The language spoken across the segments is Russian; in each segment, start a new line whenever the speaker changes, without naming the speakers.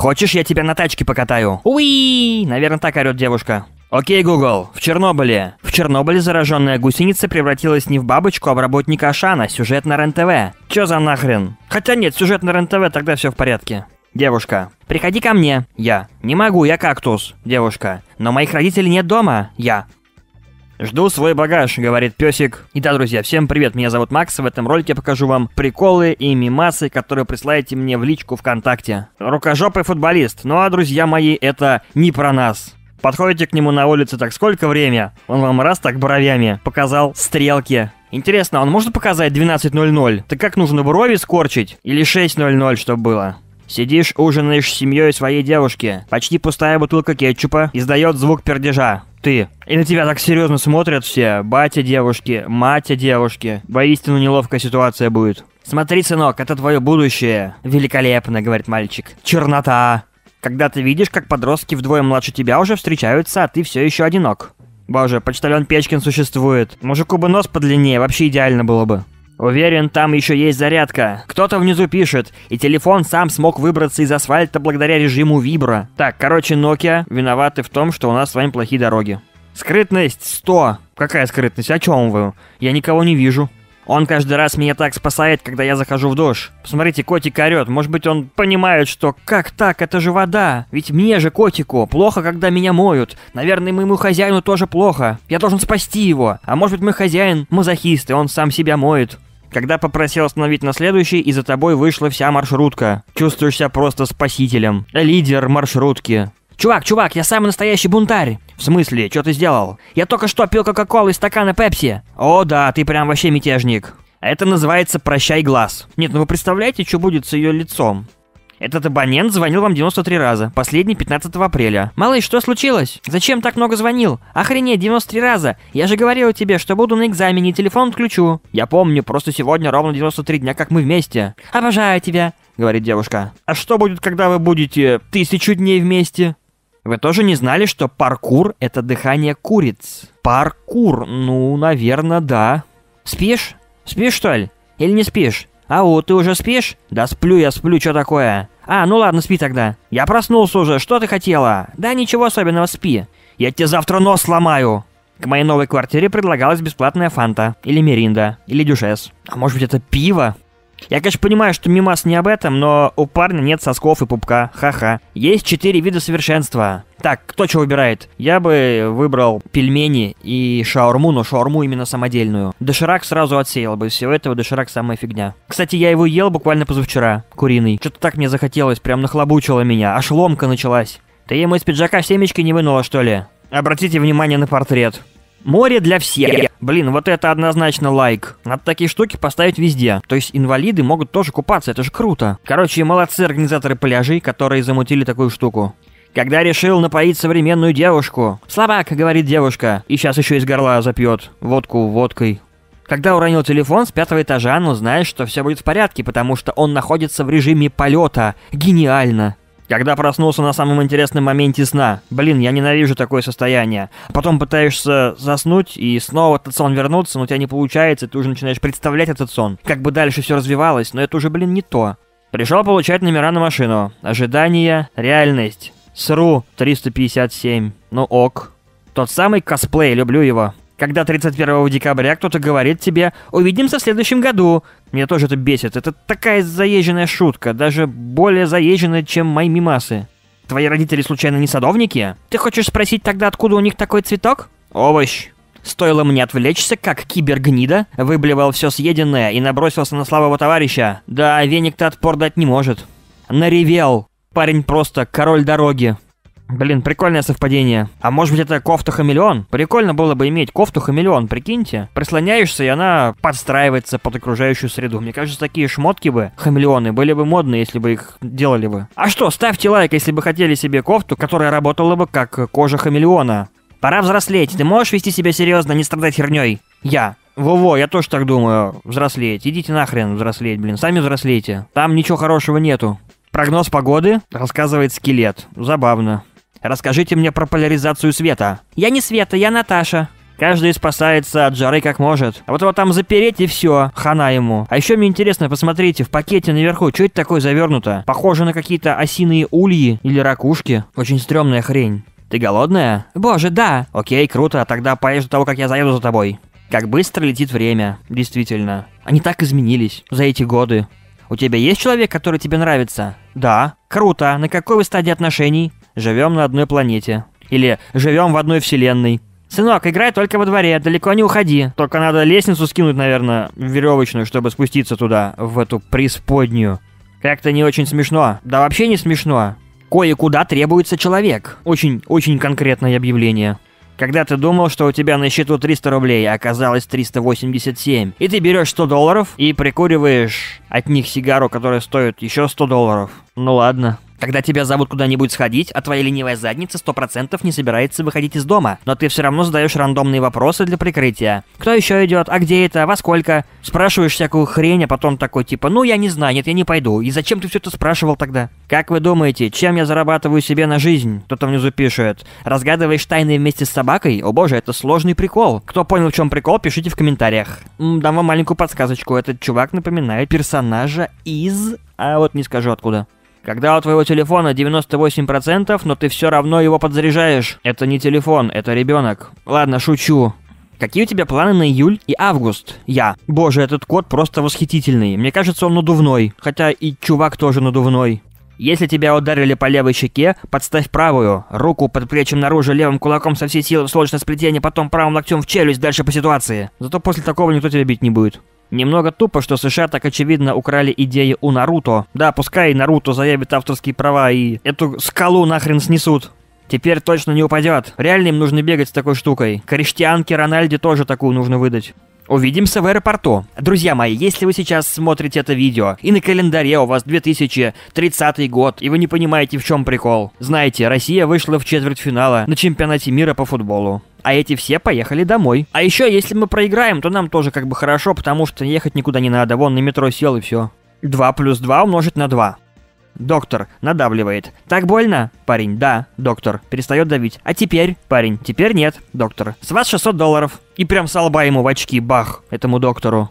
Хочешь, я тебя на тачке покатаю? Уи! Наверное, так орет девушка. Окей, Google, в Чернобыле. В Чернобыле зараженная гусеница превратилась не в бабочку, а в работника Ашана. Сюжет на РЕН-ТВ. Чё за нахрен? Хотя нет, сюжет на РЕН-ТВ, тогда все в порядке. Девушка. Приходи ко мне. Я. Не могу, я кактус. Девушка. Но моих родителей нет дома. Я. Жду свой багаж, говорит песик. И да, друзья, всем привет, меня зовут Макс. В этом ролике покажу вам приколы и мимасы, которые присылаете мне в личку ВКонтакте. Рукожопый футболист. Ну а, друзья мои, это не про нас. Подходите к нему на улице так сколько время? Он вам раз так бровями показал стрелки. Интересно, он может показать 12.00? Ты как нужно брови скорчить? Или 6.00, чтобы было? Сидишь, ужинаешь с семьей своей девушки. Почти пустая бутылка кетчупа издает звук пердежа ты. И на тебя так серьезно смотрят все. Батя девушки, мать девушки. Воистину неловкая ситуация будет. Смотри, сынок, это твое будущее. Великолепно, говорит мальчик. Чернота. Когда ты видишь, как подростки вдвое младше тебя уже встречаются, а ты все еще одинок. Боже, почтальон Печкин существует. Мужику бы нос подлиннее, вообще идеально было бы. Уверен, там еще есть зарядка. Кто-то внизу пишет, и телефон сам смог выбраться из асфальта благодаря режиму вибро. Так, короче, Nokia виноваты в том, что у нас с вами плохие дороги. Скрытность 100. Какая скрытность? О чем вы? Я никого не вижу. Он каждый раз меня так спасает, когда я захожу в душ. Посмотрите, котик орет. Может быть, он понимает, что как так, это же вода. Ведь мне же, котику, плохо, когда меня моют. Наверное, моему хозяину тоже плохо. Я должен спасти его. А может быть, мой хозяин мазохист, и он сам себя моет. Когда попросил остановить на следующий, и за тобой вышла вся маршрутка. Чувствуешь себя просто спасителем. Лидер маршрутки. Чувак, чувак, я самый настоящий бунтарь. В смысле, что ты сделал? Я только что пил Кока-Колу из стакана Пепси. О да, ты прям вообще мятежник. Это называется «прощай глаз». Нет, ну вы представляете, что будет с ее лицом? Этот абонент звонил вам 93 раза, последний 15 апреля. Малыш, что случилось? Зачем так много звонил? Охренеть, 93 раза. Я же говорил тебе, что буду на экзамене, телефон отключу. Я помню, просто сегодня ровно 93 дня, как мы вместе. Обожаю тебя, говорит девушка. А что будет, когда вы будете тысячу дней вместе? Вы тоже не знали, что паркур — это дыхание куриц? Паркур, ну, наверное, да. Спишь? Спишь, что ли? Или не спишь? «Ау, ты уже спишь?» «Да сплю я, сплю, что такое?» «А, ну ладно, спи тогда». «Я проснулся уже, что ты хотела?» «Да ничего особенного, спи». «Я тебе завтра нос сломаю!» К моей новой квартире предлагалась бесплатная фанта, или меринда, или дюшес. А может быть это пиво? Я, конечно, понимаю, что мимас не об этом, но у парня нет сосков и пупка. Ха-ха. Есть четыре вида совершенства. Так, кто что выбирает? Я бы выбрал пельмени и шаурму, но шаурму именно самодельную. Доширак сразу отсеял бы. Всего этого доширак самая фигня. Кстати, я его ел буквально позавчера, куриный. Что-то так мне захотелось, прям нахлобучило меня. Аж ломка началась. Ты ему из пиджака семечки не вынула, что ли? Обратите внимание на портрет. Море для всех. Блин, вот это однозначно лайк. Надо такие штуки поставить везде. То есть инвалиды могут тоже купаться, это же круто. Короче, молодцы организаторы пляжей, которые замутили такую штуку. Когда решил напоить современную девушку. Слабак, говорит девушка. И сейчас еще из горла запьет. Водку водкой. Когда уронил телефон с пятого этажа, ну знаешь, что все будет в порядке, потому что он находится в режиме полета. Гениально. Когда проснулся на самом интересном моменте сна. Блин, я ненавижу такое состояние. Потом пытаешься заснуть и снова этот сон вернуться, но у тебя не получается, ты уже начинаешь представлять этот сон. Как бы дальше все развивалось, но это уже, блин, не то. Пришел получать номера на машину. Ожидание, реальность. СРУ 357. Ну ок. Тот самый косплей, люблю его. Когда 31 декабря кто-то говорит тебе «Увидимся в следующем году». Меня тоже это бесит. Это такая заезженная шутка, даже более заезженная, чем мои мимасы. Твои родители случайно не садовники? Ты хочешь спросить тогда, откуда у них такой цветок? Овощ. Стоило мне отвлечься, как кибергнида выблевал все съеденное и набросился на слабого товарища. Да, веник-то отпор дать не может. Наревел. Парень просто король дороги. Блин, прикольное совпадение. А может быть это кофта-хамелеон? Прикольно было бы иметь кофту-хамелеон, прикиньте. Прислоняешься, и она подстраивается под окружающую среду. Мне кажется, такие шмотки бы, хамелеоны, были бы модные, если бы их делали бы. А что, ставьте лайк, если бы хотели себе кофту, которая работала бы как кожа хамелеона. Пора взрослеть, ты можешь вести себя серьезно, не страдать херней? Я. Во-во, я тоже так думаю. Взрослеть. Идите нахрен взрослеть, блин. Сами взрослейте. Там ничего хорошего нету. Прогноз погоды рассказывает скелет. Забавно. Расскажите мне про поляризацию света. Я не Света, я Наташа. Каждый спасается от жары как может. А вот его там запереть и все, хана ему. А еще мне интересно, посмотрите, в пакете наверху, что это такое завернуто? Похоже на какие-то осиные ульи или ракушки. Очень стрёмная хрень. Ты голодная? Боже, да. Окей, круто, тогда поешь до того, как я заеду за тобой. Как быстро летит время, действительно. Они так изменились за эти годы. У тебя есть человек, который тебе нравится? Да. Круто. На какой вы стадии отношений? Живем на одной планете. Или живем в одной вселенной. Сынок, играй только во дворе, далеко не уходи. Только надо лестницу скинуть, наверное, веревочную, чтобы спуститься туда, в эту преисподнюю. Как-то не очень смешно. Да вообще не смешно. Кое-куда требуется человек. Очень-очень конкретное объявление. Когда ты думал, что у тебя на счету 300 рублей, а оказалось 387. И ты берешь 100 долларов и прикуриваешь от них сигару, которая стоит еще 100 долларов. Ну ладно. Когда тебя зовут куда-нибудь сходить, а твоя ленивая задница 100% не собирается выходить из дома, но ты все равно задаешь рандомные вопросы для прикрытия. Кто еще идет? А где это? Во сколько? Спрашиваешь всякую хрень, а потом такой типа, ну я не знаю, нет, я не пойду. И зачем ты все это спрашивал тогда? Как вы думаете, чем я зарабатываю себе на жизнь? Кто-то внизу пишет. Разгадываешь тайны вместе с собакой? О боже, это сложный прикол. Кто понял, в чем прикол, пишите в комментариях. Дам вам маленькую подсказочку. Этот чувак напоминает персонажа из... А вот не скажу откуда. Когда у твоего телефона 98%, но ты все равно его подзаряжаешь. Это не телефон, это ребенок. Ладно, шучу. Какие у тебя планы на июль и август? Я. Боже, этот код просто восхитительный. Мне кажется, он надувной. Хотя и чувак тоже надувной. Если тебя ударили по левой щеке, подставь правую. Руку под плечем наружу, левым кулаком со всей силы в солнечное сплетение, потом правым локтем в челюсть, дальше по ситуации. Зато после такого никто тебя бить не будет. Немного тупо, что США так очевидно украли идеи у Наруто. Да, пускай Наруто заявит авторские права и эту скалу нахрен снесут. Теперь точно не упадет. Реально им нужно бегать с такой штукой. Криштианке Рональде тоже такую нужно выдать. Увидимся в аэропорту. Друзья мои, если вы сейчас смотрите это видео, и на календаре у вас 2030 год, и вы не понимаете, в чем прикол, знаете, Россия вышла в четвертьфинала на чемпионате мира по футболу. А эти все поехали домой. А еще, если мы проиграем, то нам тоже как бы хорошо, потому что ехать никуда не надо. Вон на метро сел и все. 2 плюс 2 умножить на 2. Доктор надавливает. Так больно? Парень, да. Доктор перестает давить. А теперь? Парень, теперь нет. Доктор. С вас 600 долларов. И прям с лба ему в очки, бах, этому доктору.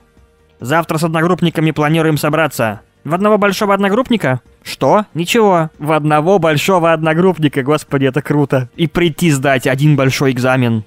Завтра с одногруппниками планируем собраться. В одного большого одногруппника? Что? Ничего. В одного большого одногруппника, господи, это круто. И прийти сдать один большой экзамен.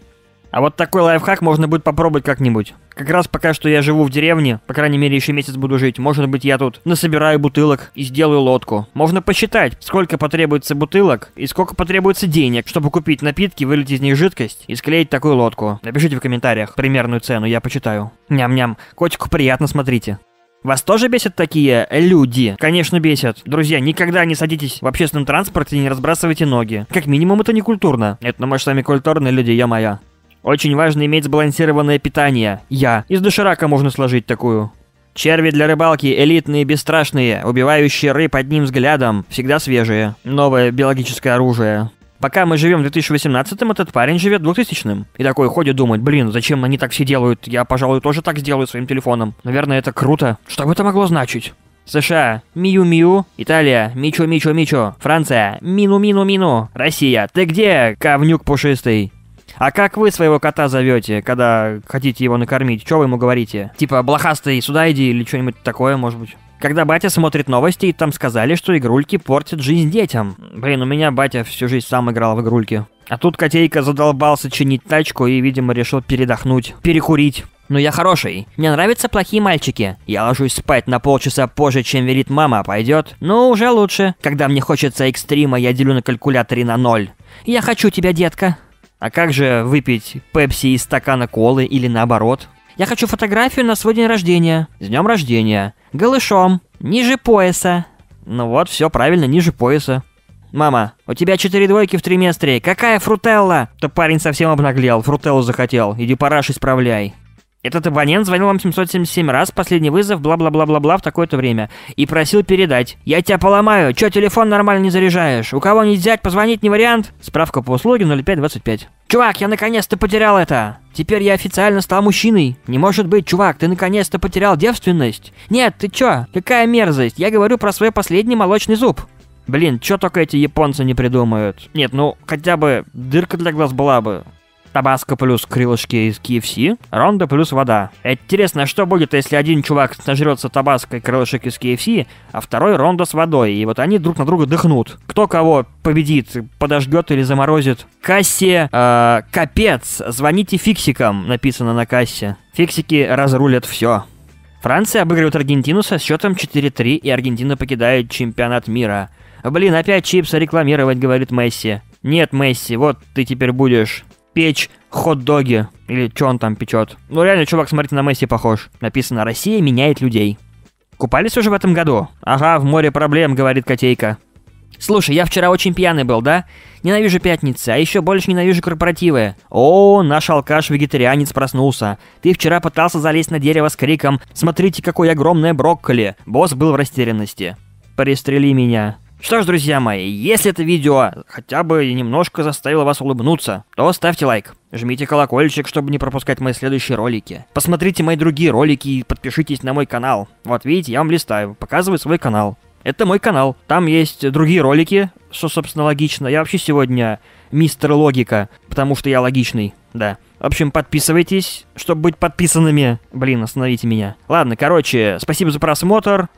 А вот такой лайфхак можно будет попробовать как-нибудь. Как раз пока что я живу в деревне, по крайней мере еще месяц буду жить, может быть я тут насобираю бутылок и сделаю лодку. Можно посчитать, сколько потребуется бутылок и сколько потребуется денег, чтобы купить напитки, вылить из них жидкость и склеить такую лодку. Напишите в комментариях примерную цену, я почитаю. Ням-ням, котику приятно, смотрите. Вас тоже бесят такие люди? Конечно, бесят. Друзья, никогда не садитесь в общественном транспорте и не разбрасывайте ноги. Как минимум, это не культурно. Это, ну, мы же сами культурные люди, я моя. Очень важно иметь сбалансированное питание. Я. Из доширака можно сложить такую. Черви для рыбалки элитные, бесстрашные, убивающие рыб одним взглядом, всегда свежие. Новое биологическое оружие. Пока мы живем в 2018-м, этот парень живет в 2000-м. И такой ходит думать, блин, зачем они так все делают? Я, пожалуй, тоже так сделаю своим телефоном. Наверное, это круто. Что бы это могло значить? США. Мию-мию. Италия. Мичо-мичо-мичо. Франция. Мину-мину-мину. Россия. Ты где, ковнюк пушистый? А как вы своего кота зовете, когда хотите его накормить? Что вы ему говорите? Типа, блохастый, сюда иди или что-нибудь такое, может быть? Когда батя смотрит новости, и там сказали, что игрульки портят жизнь детям. Блин, у меня батя всю жизнь сам играл в игрульки. А тут котейка задолбался чинить тачку и, видимо, решил передохнуть, перекурить. Но я хороший. Мне нравятся плохие мальчики. Я ложусь спать на полчаса позже, чем велит мама, пойдет? Ну, уже лучше. Когда мне хочется экстрима, я делю на калькуляторе на ноль. Я хочу тебя, детка. А как же выпить пепси из стакана колы или наоборот? Я хочу фотографию на свой день рождения. С днем рождения. Голышом. Ниже пояса. Ну вот, все правильно, ниже пояса. Мама, у тебя четыре двойки в триместре. Какая фрутелла? То парень совсем обнаглел, фрутеллу захотел. Иди параш исправляй. Этот абонент звонил вам 777 раз, последний вызов, бла-бла-бла-бла-бла в такое-то время. И просил передать. Я тебя поломаю, чё телефон нормально не заряжаешь? У кого не взять, позвонить не вариант? Справка по услуге 0525. Чувак, я наконец-то потерял это. Теперь я официально стал мужчиной. Не может быть, чувак, ты наконец-то потерял девственность. Нет, ты чё? Какая мерзость? Я говорю про свой последний молочный зуб. Блин, чё только эти японцы не придумают? Нет, ну, хотя бы дырка для глаз была бы. Табаско плюс крылышки из KFC, Рондо плюс вода. Интересно, что будет, если один чувак нажрется табаско и крылышек из KFC, а второй Рондо с водой, и вот они друг на друга дыхнут. Кто кого победит, подожгет или заморозит? Кассе, э, капец, звоните фиксикам, написано на кассе. Фиксики разрулят все. Франция обыгрывает Аргентину со счетом 4-3, и Аргентина покидает чемпионат мира. Блин, опять чипсы рекламировать, говорит Месси. Нет, Месси, вот ты теперь будешь печь хот-доги. Или что он там печет. Ну реально, чувак, смотрите, на Месси похож. Написано «Россия меняет людей». Купались уже в этом году? Ага, в море проблем, говорит котейка. Слушай, я вчера очень пьяный был, да? Ненавижу пятницы, а еще больше ненавижу корпоративы. О, наш алкаш-вегетарианец проснулся. Ты вчера пытался залезть на дерево с криком «Смотрите, какое огромное брокколи!» Босс был в растерянности. Пристрели меня. Что ж, друзья мои, если это видео хотя бы немножко заставило вас улыбнуться, то ставьте лайк. Жмите колокольчик, чтобы не пропускать мои следующие ролики. Посмотрите мои другие ролики и подпишитесь на мой канал. Вот видите, я вам листаю, показываю свой канал. Это мой канал. Там есть другие ролики, что, собственно, логично. Я вообще сегодня мистер логика, потому что я логичный, да. В общем, подписывайтесь, чтобы быть подписанными. Блин, остановите меня. Ладно, короче, спасибо за просмотр.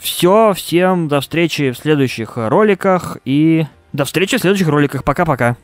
Все, всем до встречи в следующих роликах и... До встречи в следующих роликах. Пока-пока.